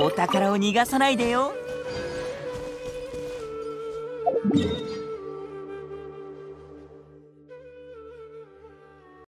お宝を逃がさないでよ。